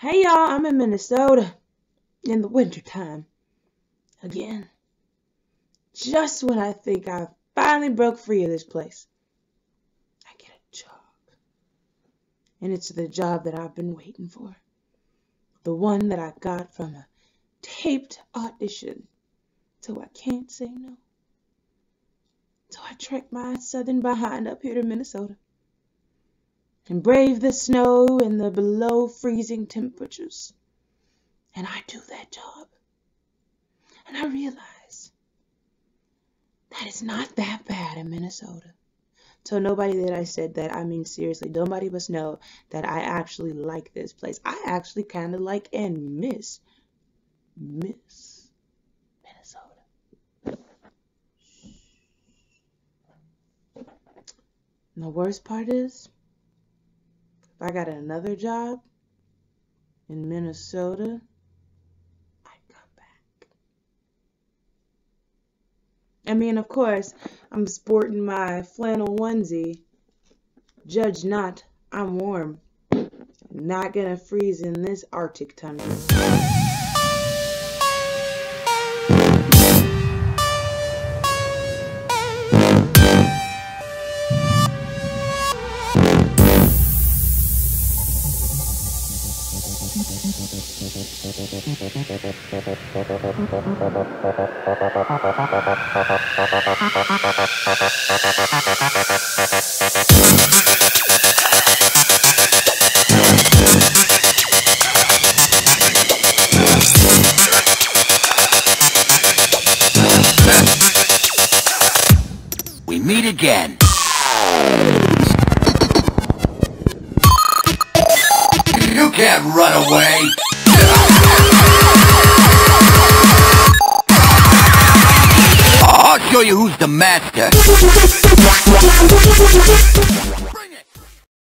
Hey y'all, I'm in Minnesota in the wintertime. Again. Just when I think I finally broke free of this place, I get a job. And it's the job that I've been waiting for. The one that I got from a taped audition. So I can't say no. So I trek my southern behind up here to Minnesota and brave the snow and the below freezing temperatures. And I do that job. And I realize that it's not that bad in Minnesota. So nobody that I said that, I mean seriously, nobody must know that I actually like this place. I actually kind of like and miss, miss Minnesota. The worst part is, I got another job in Minnesota, I'd come back. I mean, of course, I'm sporting my flannel onesie. Judge not, I'm warm. Not gonna freeze in this Arctic tundra. We meet again. Can't run away. I'll show you who's the master.